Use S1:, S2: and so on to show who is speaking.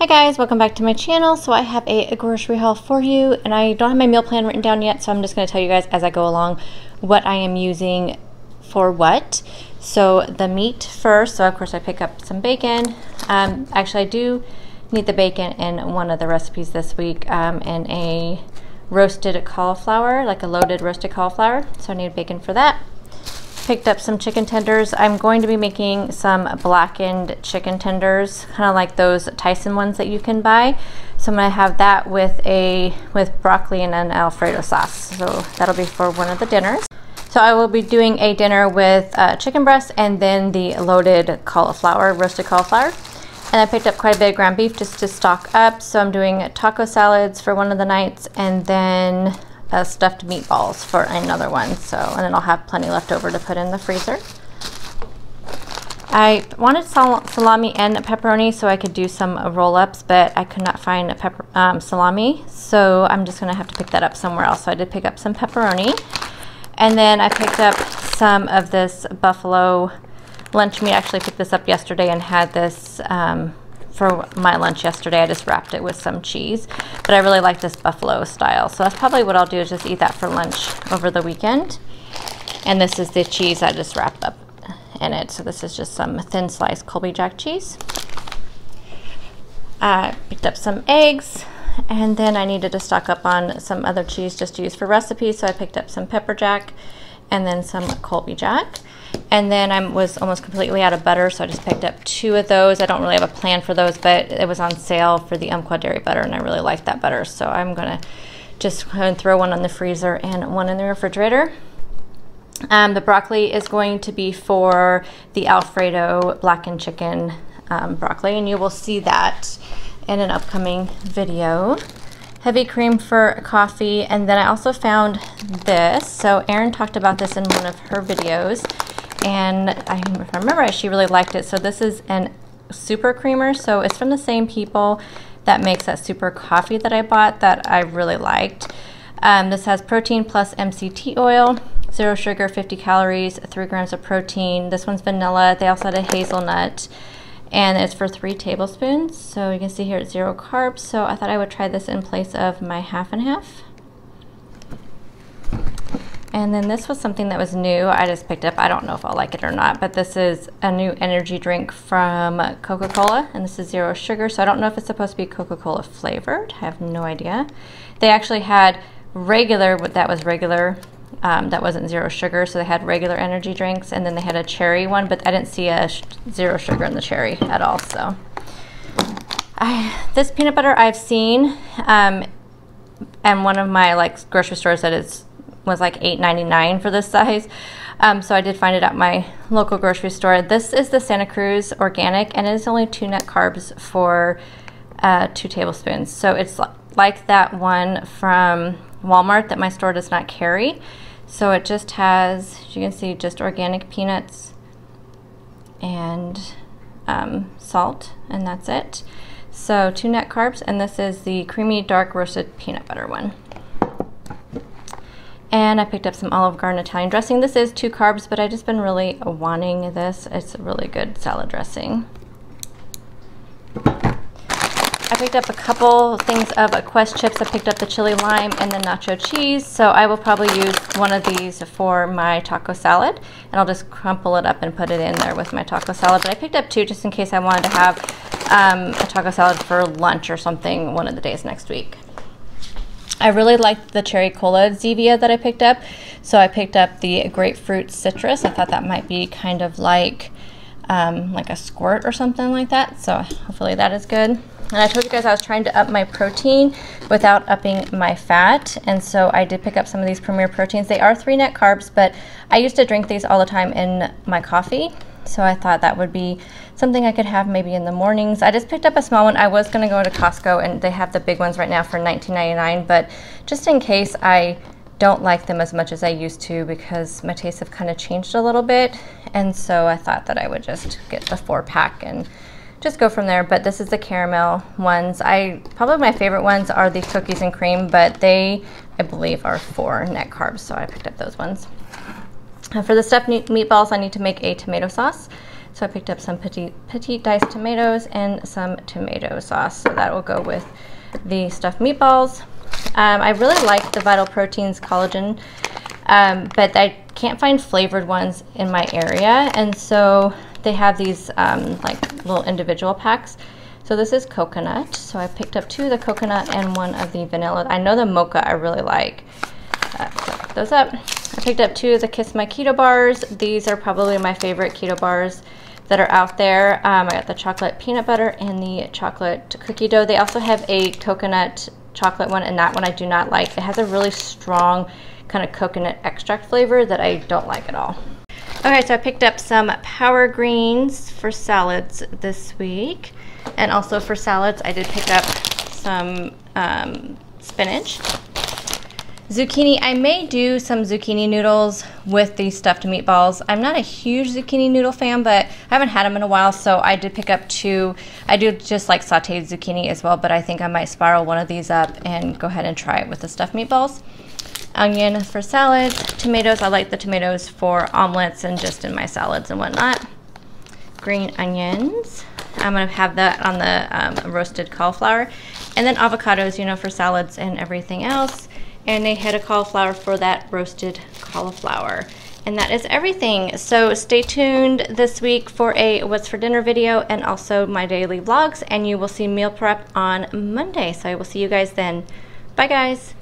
S1: Hi guys, welcome back to my channel. So I have a, grocery haul for you and I don't have my meal plan written down yet so I'm just going to tell you guys as I go along what I am using for what. So the meat first, so of course I pick up some bacon. Um, actually I do need the bacon in one of the recipes this week um, in a roasted cauliflower, like a loaded roasted cauliflower. So I need bacon for that picked up some chicken tenders. I'm going to be making some blackened chicken tenders, kind of like those Tyson ones that you can buy. So I'm going to have that with a with broccoli and an Alfredo sauce. So that'll be for one of the dinners. So I will be doing a dinner with uh, chicken breast and then the loaded cauliflower, roasted cauliflower. And I picked up quite a bit of ground beef just to stock up. So I'm doing taco salads for one of the nights and then uh, stuffed meatballs for another one. So, and then I'll have plenty left over to put in the freezer. I wanted sal salami and pepperoni so I could do some roll-ups, but I could not find a pepper um, salami, so I'm just going to have to pick that up somewhere else. So I did pick up some pepperoni, and then I picked up some of this buffalo lunch meat. I actually picked this up yesterday and had this um, for my lunch yesterday. I just wrapped it with some cheese, but I really like this buffalo style. So that's probably what I'll do is just eat that for lunch over the weekend. And this is the cheese I just wrapped up in it. So this is just some thin sliced Colby Jack cheese. I picked up some eggs and then I needed to stock up on some other cheese just to use for recipes. So I picked up some pepper jack and then some Colby Jack. And then I was almost completely out of butter, so I just picked up two of those. I don't really have a plan for those, but it was on sale for the Umpqua Dairy Butter, and I really like that butter. So I'm going to just throw one on the freezer and one in the refrigerator. Um, the broccoli is going to be for the Alfredo blackened chicken um, broccoli, and you will see that in an upcoming video heavy cream for coffee. And then I also found this. So Erin talked about this in one of her videos. And I, if I remember, she really liked it. So this is an super creamer. So it's from the same people that makes that super coffee that I bought that I really liked. Um, this has protein plus MCT oil, zero sugar, 50 calories, three grams of protein. This one's vanilla. They also had a hazelnut and it's for three tablespoons. So you can see here it's zero carbs. So I thought I would try this in place of my half and half. And then this was something that was new. I just picked up. I don't know if I'll like it or not, but this is a new energy drink from Coca-Cola, and this is zero sugar. So I don't know if it's supposed to be Coca-Cola flavored. I have no idea. They actually had regular, what that was regular um, that wasn't zero sugar. So they had regular energy drinks, and then they had a cherry one, but I didn't see a zero sugar in the cherry at all. So I, this peanut butter I've seen, um, and one of my like grocery stores said it was like $8.99 for this size. Um, so I did find it at my local grocery store. This is the Santa Cruz Organic, and it is only two net carbs for uh, two tablespoons. So it's like that one from Walmart that my store does not carry. So it just has, as you can see, just organic peanuts and um, salt, and that's it. So two net carbs, and this is the creamy dark roasted peanut butter one. And I picked up some Olive Garden Italian dressing. This is two carbs, but I've just been really wanting this. It's a really good salad dressing. I picked up a couple things of Quest chips. I picked up the chili lime and the nacho cheese. So I will probably use one of these for my taco salad. And I'll just crumple it up and put it in there with my taco salad. But I picked up two just in case I wanted to have um, a taco salad for lunch or something one of the days next week. I really liked the cherry cola Zevia that I picked up. So I picked up the grapefruit citrus. I thought that might be kind of like um, like a squirt or something like that. So hopefully that is good. And I told you guys I was trying to up my protein without upping my fat. And so I did pick up some of these Premier Proteins. They are three net carbs, but I used to drink these all the time in my coffee. So I thought that would be something I could have maybe in the mornings. I just picked up a small one. I was going to go to Costco and they have the big ones right now for $19.99. But just in case I don't like them as much as I used to because my tastes have kind of changed a little bit. And so I thought that I would just get the four pack and just go from there. But this is the caramel ones. I Probably my favorite ones are the cookies and cream, but they, I believe, are four net carbs, so I picked up those ones. For the stuffed meatballs, I need to make a tomato sauce. So I picked up some petite, petite diced tomatoes and some tomato sauce. So that will go with the stuffed meatballs. Um, I really like the Vital Proteins collagen, um, but I can't find flavored ones in my area. And so they have these um, like little individual packs. So this is coconut. So I picked up two of the coconut and one of the vanilla. I know the mocha I really like. Uh, so those up. I picked up two of the Kiss My Keto bars. These are probably my favorite keto bars that are out there. Um, I got the chocolate peanut butter and the chocolate cookie dough. They also have a coconut chocolate one and that one I do not like. It has a really strong kind of coconut extract flavor that I don't like at all. Okay, so I picked up some power greens for salads this week. And also for salads, I did pick up some um, spinach. Zucchini, I may do some zucchini noodles with these stuffed meatballs. I'm not a huge zucchini noodle fan, but I haven't had them in a while, so I did pick up two. I do just like sauteed zucchini as well, but I think I might spiral one of these up and go ahead and try it with the stuffed meatballs. Onion for salads, tomatoes, I like the tomatoes for omelets and just in my salads and whatnot. Green onions, I'm gonna have that on the um, roasted cauliflower. And then avocados, you know, for salads and everything else. And a head of cauliflower for that roasted cauliflower. And that is everything. So stay tuned this week for a what's for dinner video and also my daily vlogs. And you will see meal prep on Monday. So I will see you guys then. Bye guys.